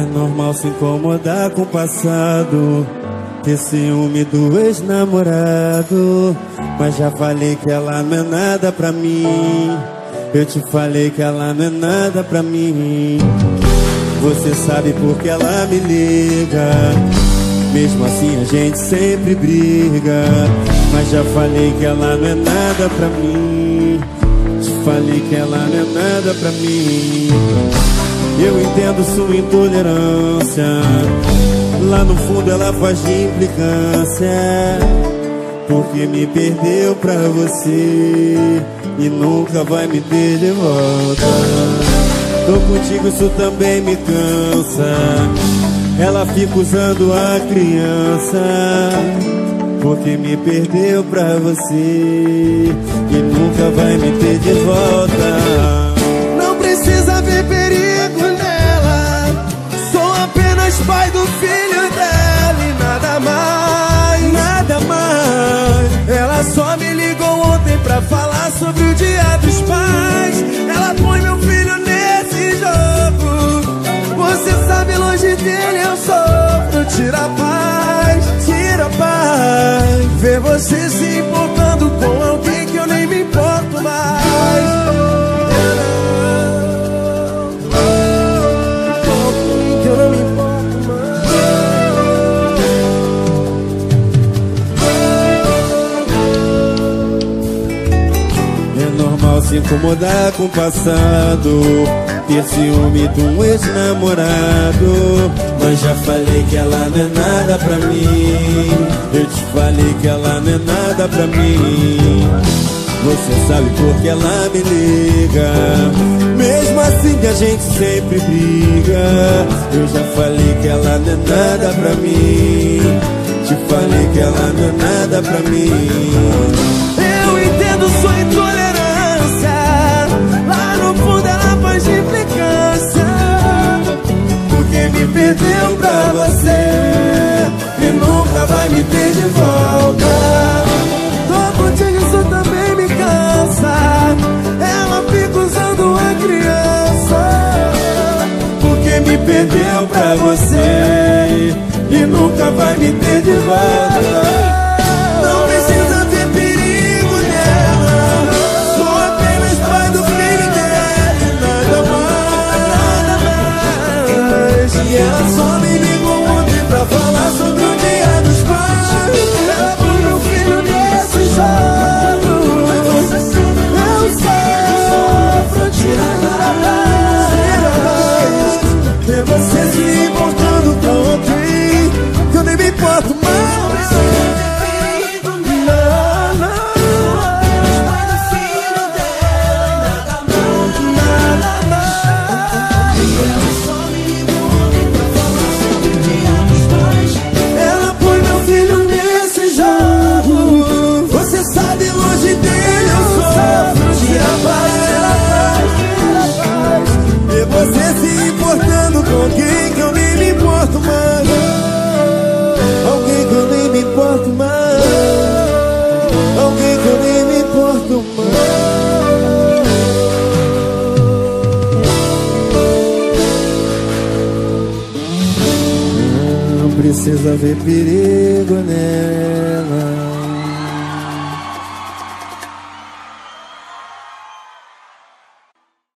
normal se incomodar com o passado. Ter ciúme do ex-namorado. Mas já falei que ela não é nada pra mim. Eu te falei que ela não é nada pra mim. Você sabe porque ela me liga. Mesmo assim a gente sempre briga. Mas já falei que ela não é nada pra mim. Te falei que ela não é nada pra mim. Eu entendo sua intolerância. Lá no fundo ela faz de implicância. Porque me perdeu pra você e nunca vai me ter de volta. Tô contigo, isso também me cansa. Ela fica usando a criança. Porque me perdeu pra você e nunca vai me ter de volta. Se incomodar com o passado. Ter ciúme de um ex-namorado. Mas já falei que ela não é nada pra mim. Eu te falei que ela não é nada pra mim. Você sabe porque ela me liga. Mesmo assim que a gente sempre briga. Eu já falei que ela não é nada pra mim. Te falei que ela não é nada pra mim. Perdeu pra você e nunca vai me ter de volta. Tô contigo, isso também me cansa. Ela fica usando a criança. Porque me perdeu pra você e nunca vai me ter de volta. Precisa ver perigo, né?